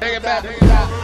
Take it back. Take it back.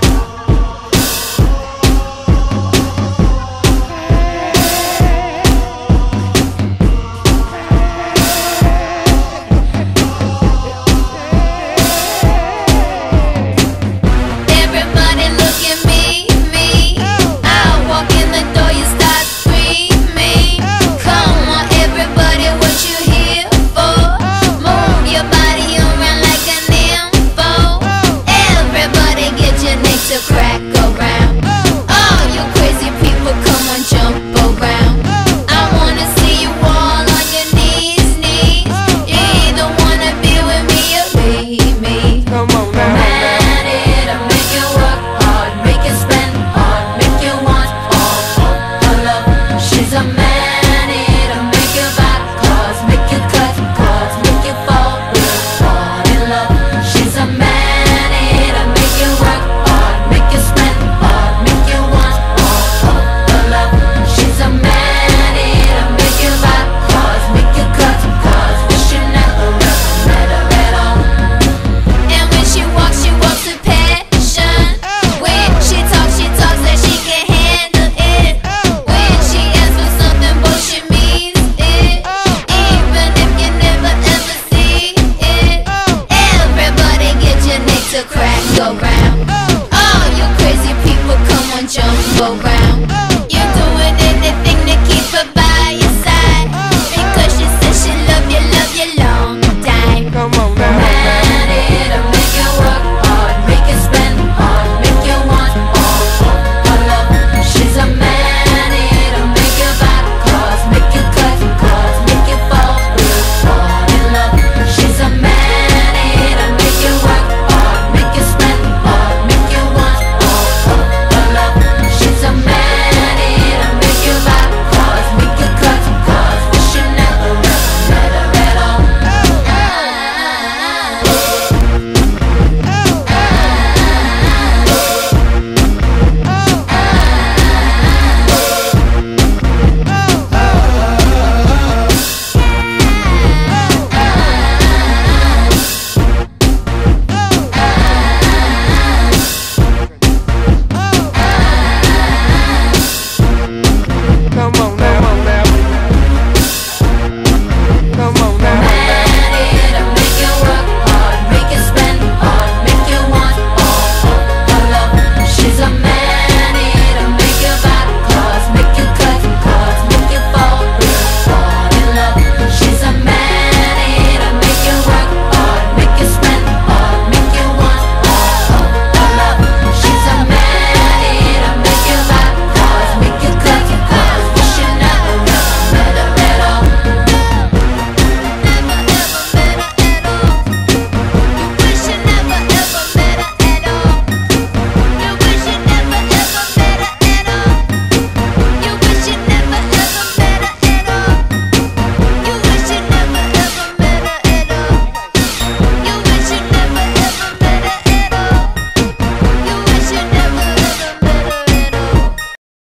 boca.